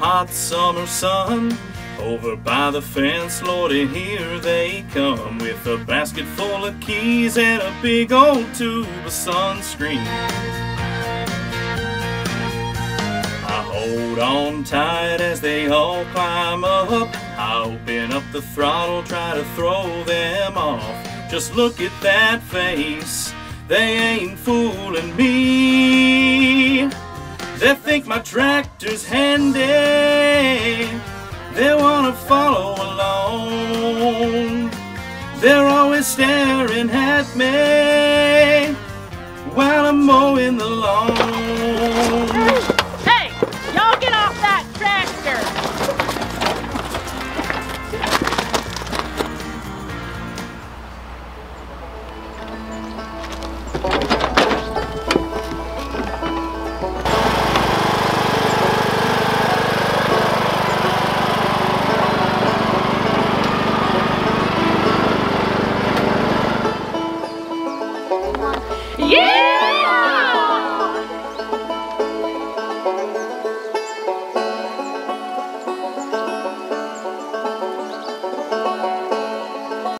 hot summer sun. Over by the fence, Lordy, here they come with a basket full of keys and a big old tube of sunscreen. I hold on tight as they all climb up. I open up the throttle, try to throw them off. Just look at that face, they ain't fooling me. They think my tractor's handy. They wanna follow along. They're always staring at me. Yeah!